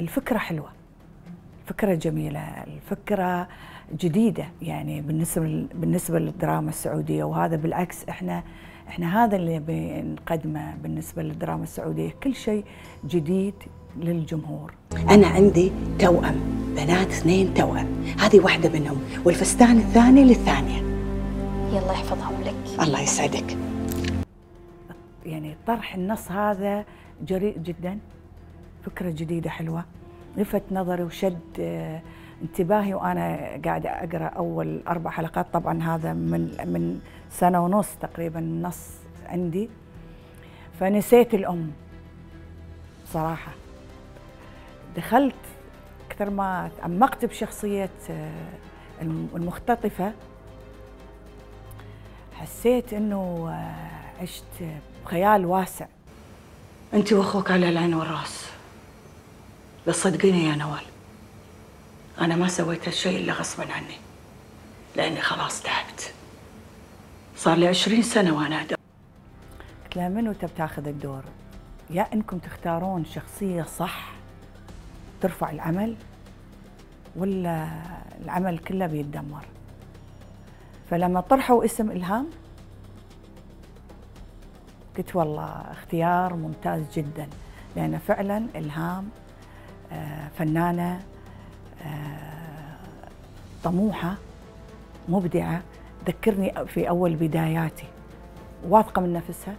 الفكرة حلوة. فكرة جميلة الفكرة جديدة يعني بالنسبة بالنسبة للدراما السعودية وهذا بالعكس إحنا إحنا هذا اللي بنقدمه بالنسبة للدراما السعودية كل شيء جديد للجمهور. أنا عندي توأم بنات اثنين توأم هذه واحدة منهم والفستان الثاني للثانية. يلا يحفظهم لك. الله يسعدك. يعني طرح النص هذا جريء جدا. فكرة جديدة حلوة لفت نظري وشد آه، انتباهي وأنا قاعدة أقرأ أول أربع حلقات. طبعا هذا من من سنة ونص تقريبا النص عندي. فنسيت الأم صراحة. دخلت أكثر ما تعمقت بشخصية آه، المختطفة. حسيت إنه آه، عشت بخيال واسع. أنت وأخوك على العين والرأس. بس صدقيني يا نوال أنا ما سويت هالشيء إلا غصبا عني لأني خلاص تعبت. صار لي عشرين سنة وأنا أدور. قلت لها منو تبي تاخذ الدور؟ يا إنكم تختارون شخصية صح ترفع العمل ولا العمل كله بيتدمر؟ فلما طرحوا اسم إلهام قلت والله اختيار ممتاز جدا لأن فعلا إلهام فنانة آه، طموحة مبدعة. تذكرني في أول بداياتي. واثقة من نفسها.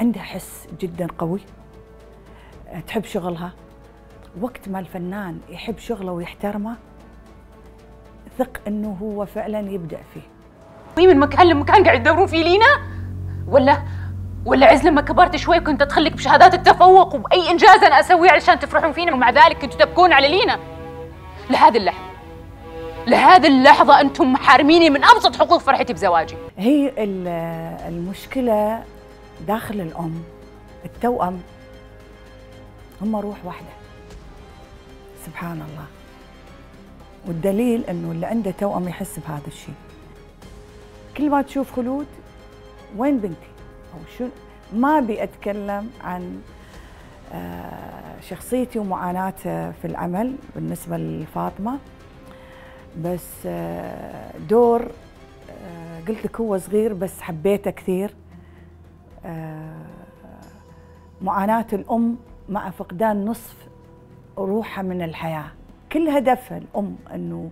عندها حس جدا قوي. تحب شغلها. وقت ما الفنان يحب شغله ويحترمه ثق إنه هو فعلا يبدع فيه. مين من مكان لمكان قاعد تدورون فيه لينا؟ ولا ولا عز لما كبرت شوي كنت أدخلك بشهادات التفوق وبأي إنجاز أنا أسويه علشان تفرحون فينا ومع ذلك كنتوا تبكون على لينا. لهذه اللحظة. لهذه اللحظة أنتم محارميني من أبسط حقوق فرحتي بزواجي. هي المشكلة داخل الأم. التوأم. هم روح واحدة. سبحان الله. والدليل إنه اللي عنده توأم يحس بهذا الشيء. كل ما تشوف خلود وين بنتي؟ أو شو ما أبي أتكلم عن آه، شخصيتي ومعاناته في العمل بالنسبة لفاطمة. بس آه، دور آه، قلت لك هو صغير بس حبيته كثير. معاناة الأم مع فقدان نصف روحها من الحياة. كل هدفها الأم إنه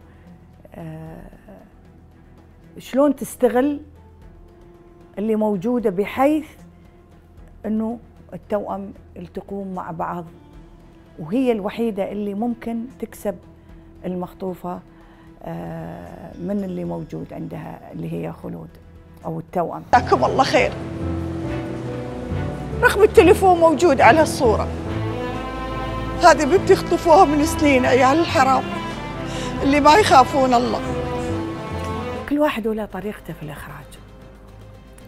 شلون تستغل اللي موجودة بحيث إنه التوأم يلتقون مع بعض وهي الوحيدة اللي ممكن تكسب المخطوفة آه، من اللي موجود عندها اللي هي خلود أو التوأم. جزاكم الله خير. رقم التليفون موجود على الصورة. هذه بنتي اخطفوها من سنين عيال الحرام اللي ما يخافون الله. كل واحد وله طريقته في الإخراج.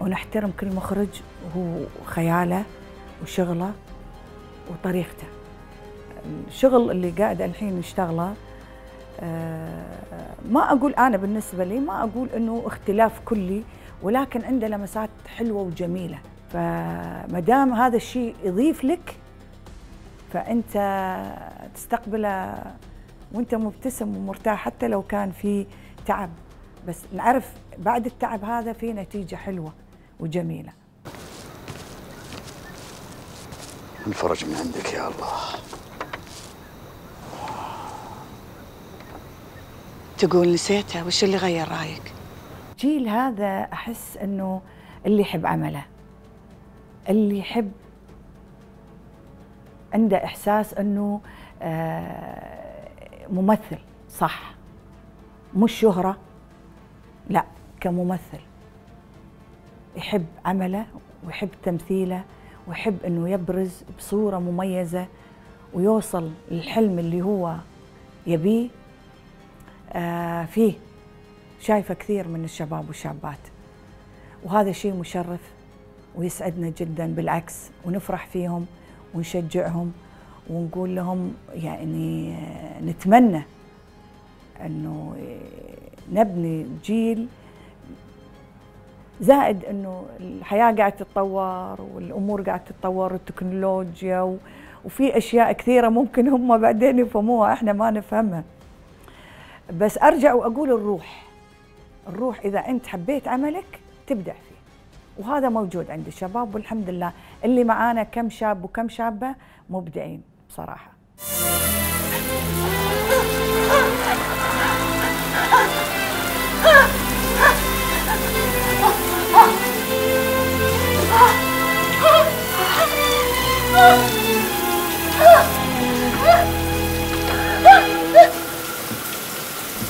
ونحترم كل مخرج وهو خياله وشغله وطريقته. الشغل اللي قاعد الحين نشتغله آه، ما أقول أنا بالنسبة لي ما أقول إنه اختلاف كلي ولكن عنده لمسات حلوة وجميلة. فما دام هذا الشيء يضيف لك فأنت تستقبله وأنت مبتسم ومرتاح حتى لو كان في تعب. بس نعرف بعد التعب هذا في نتيجة حلوة. وجميلة. الفرج من عندك يا الله. تقول نسيتها وش اللي غير رأيك؟ جيل هذا أحس إنه اللي يحب عمله. اللي يحب عنده إحساس إنه آه، ممثل صح. مش شهرة لا كممثل. يحب عمله ويحب تمثيله ويحب إنه يبرز بصورة مميزة ويوصل للحلم اللي هو يبيه. آه فيه شايفة كثير من الشباب والشابات وهذا شيء مشرف ويسعدنا جدا بالعكس ونفرح فيهم ونشجعهم ونقول لهم يعني آه، نتمنى إنه نبني جيل زائد إنه الحياة قاعدة تتطور والأمور قاعدة تتطور والتكنولوجيا وفي أشياء كثيرة ممكن هم بعدين يفهموها إحنا ما نفهمها. بس أرجع وأقول الروح. الروح إذا أنت حبيت عملك تبدع فيه. وهذا موجود عند الشباب والحمد لله. اللي معانا كم شاب وكم شابة مبدعين بصراحة.